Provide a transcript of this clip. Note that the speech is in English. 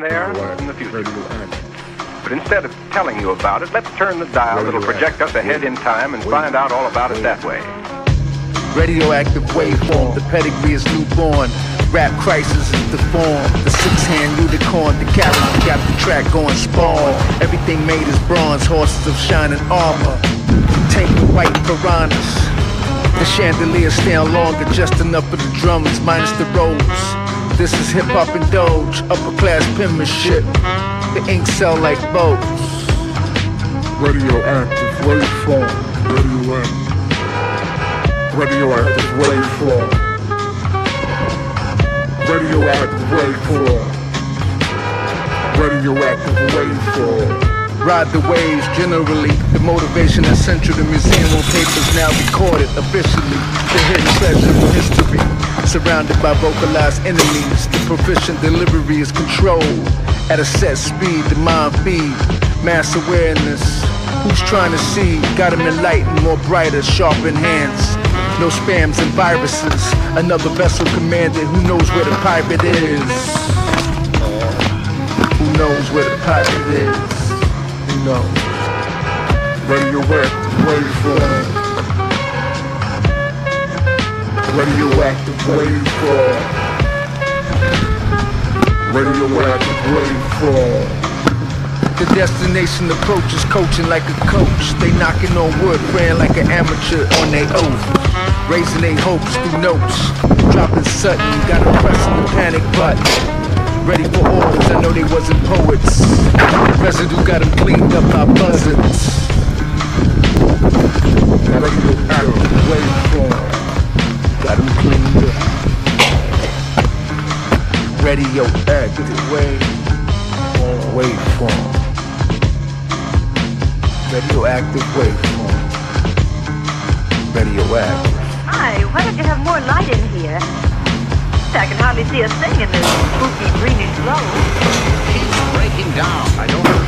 there in the future. But instead of telling you about it, let's turn the dial that'll project us ahead in time and find out all about it that way. Radioactive waveform, the pedigree is newborn. Rap crisis is the form. The six-hand unicorn, the character got the track going spawn. Everything made is bronze, horses of shining armor. Take the white piranhas. The chandeliers stand longer, just enough of the drums, minus the rolls. This is hip hop and doge, upper class penmanship. The ink sell like boats. Radioactive waveform. Radioactive. Radioactive waveform. Radioactive waveform. Radioactive waveform. Ride the waves generally. The motivation is central to museum on papers now recorded officially. The hidden treasure of history. Surrounded by vocalized enemies. The proficient delivery is controlled. At a set speed, the mind feed. Mass awareness. Who's trying to see? Got him enlightened, more brighter, sharpened hands. No spams and viruses. Another vessel commanded. Who knows where the pirate is? Who knows where the pirate is? Who knows? Radioactive waveform. Radioactive waveform. The destination approaches coaching like a coach. They knocking on wood, praying like an amateur on their oath. Raising their hopes through notes. Dropping sudden, got a pressing the panic button. Ready for orders, I know they wasn't poets. Residue got them cleaned up by buzzards. Radioactive wave. Waveform. Radioactive waveform. Radioactive. Hi, why don't you have more light in here? I can hardly see a thing in this spooky greenish glow. She's breaking down. I don't